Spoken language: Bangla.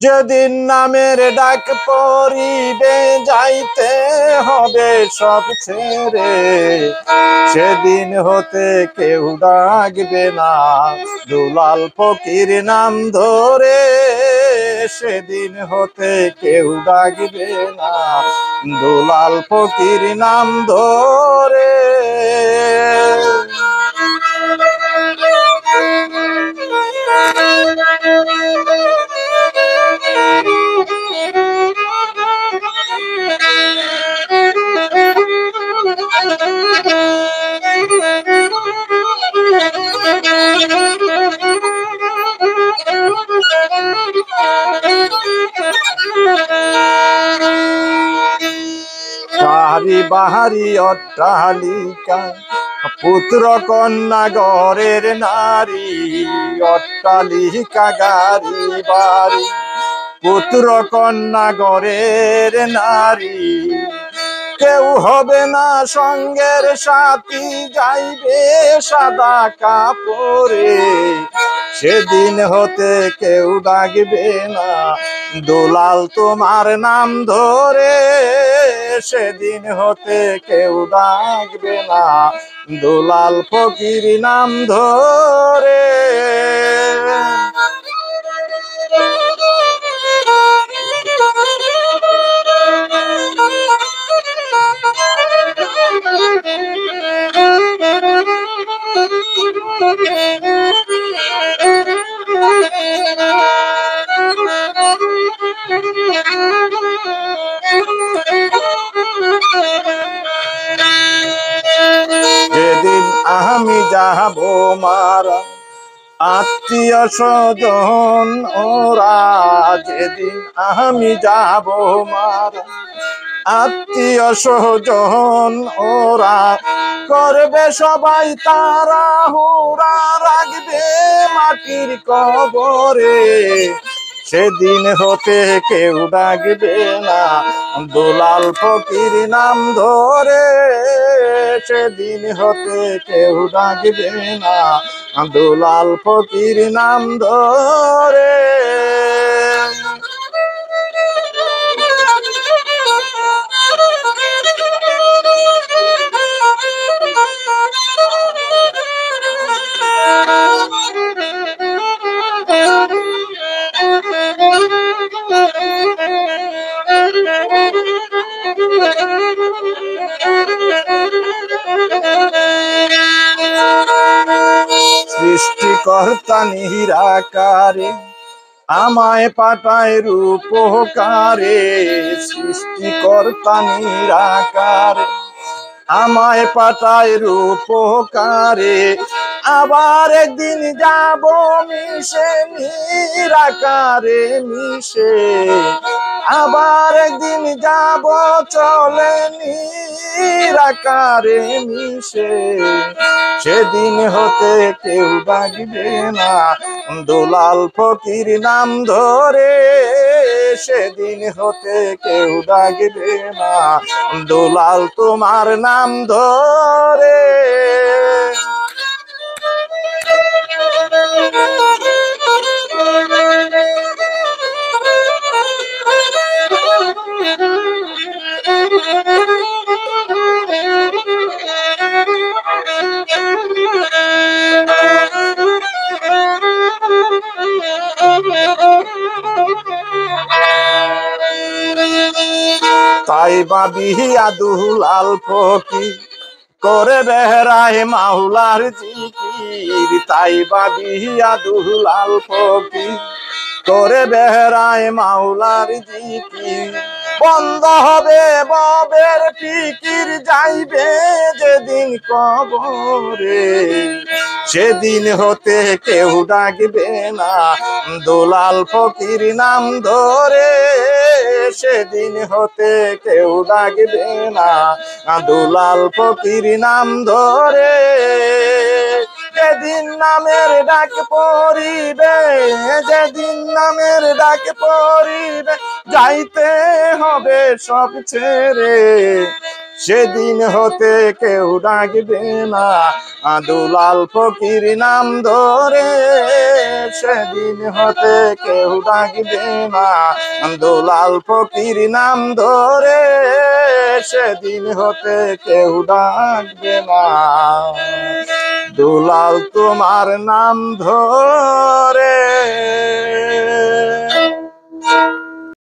যেদিন নামের ডাক পরিবে যাইতে হবে সব ছেড়ে। সেদিন হতে কেউ ডাকবে না, দুলাল ফকির নাম ধরে। সেদিন হতে কেউ ডাকবে না, দুলাল ফকির নাম ধরে। বাহারি বাহারি অট্টালিকা, পুত্র কন্যা ঘরের নারী, অট্টালিকা গাড়ি বাড়ি, পুত্র কন্যা ঘরের নারী। কেউ হবে না সঙ্গের সাথী, যাইবে সাদা কাপড়ে। সেদিন হতে কেউ ডাকবে না, দুলাল তোমার নাম ধরে। সেদিন হতে কেউ ডাকবে না। দুলাল ফকির নাম ধরে যাব মারা। আত্মীয় স্বজন, ওরা যেদিন আমি যাব মারা। আত্মীয় স্বজন, ওরা করবে সবাই তারা। হুরা রাখবে মাটির কবরে। সেদিন হতে কেউ ডাকবে না। দুলাল ফকির নাম ধরে সেদিন হতে কেউ ডাকবে না। দুলাল ফকির নাম ধরে। সৃষ্টিকর্তা নিরাকারে আমায় পাঠায় রূপকারে সৃষ্টিকর্তা নিরাকারে আমায় পাঠায় রূপকারে আবার একদিন যাব মিশে নিরাকারে মিশে। আবার একদিন যাব চলে নিরাকারে মিশে। সেদিন হতে কেউ ডাকবে না, দুলাল ফকির নাম ধরে। সেদিন হতে কেউ ডাকবে না, দুলাল তোমার নাম ধরে। তাই বাবিয়া দুলাল ফকির, করে বেহরায় মাহুলার জিকির। তাই বাবিয়া দুলাল ফকির, করে বেহরায় মাওলার জিকির। বন্ধ হবে ববের ফিকির, যাইবে যেদিন কবরে। সেদিন হতে কেউ ডাকবে না। দুলাল ফকির নাম ধরে সেদিন হতে কেউ ডাকবে না। দুলাল ফকির নাম ধরে যেদিন নামের ডাক পড়িবে, যেদিন নামের ডাক পড়িবে, যাইতে হবে সব ছেড়ে। সেদিন হতে কেউ ডাকবে না। দুলাল ফকির নাম ধরে সেদিন হতে কেউ ডাকবে না। দুলাল ফকির নাম ধরে সেদিন হতে কেউ ডাকবে না। দুলাল তোমার নাম ধরে